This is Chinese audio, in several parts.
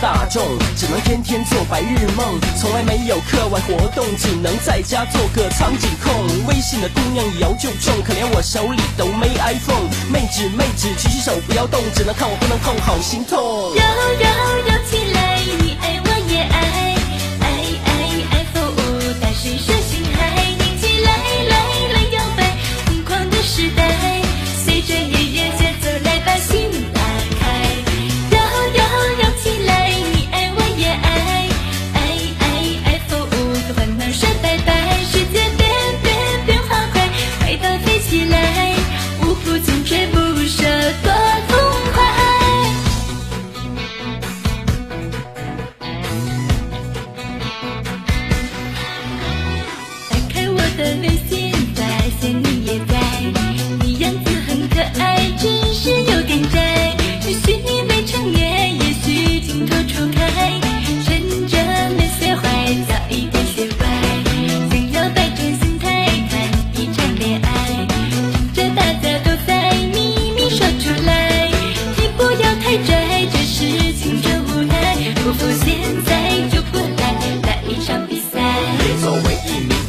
大众，只能天天做白日梦，从来没有课外活动，只能在家做个苍井空。微信的姑娘摇就中，可怜我手里都没 iPhone。妹纸妹纸，举起手不要动，只能看我不能碰，好心痛。摇摇摇起来，你爱我也爱。飞机。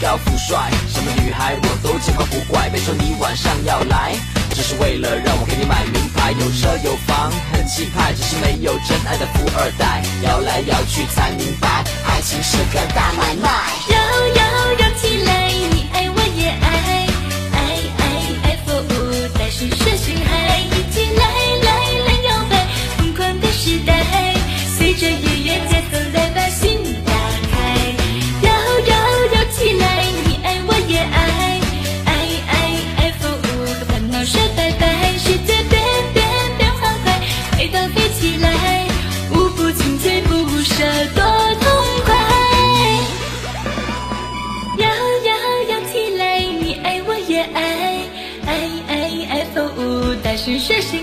小富帅，什么女孩我都见怪不怪。别说你晚上要来，只是为了让我给你买名牌，有车有房很气派。只是没有真爱的富二代，摇来摇去才明白，爱情是个大买卖。摇摇摇起来，你爱我也爱，爱爱爱富二代是。是学习。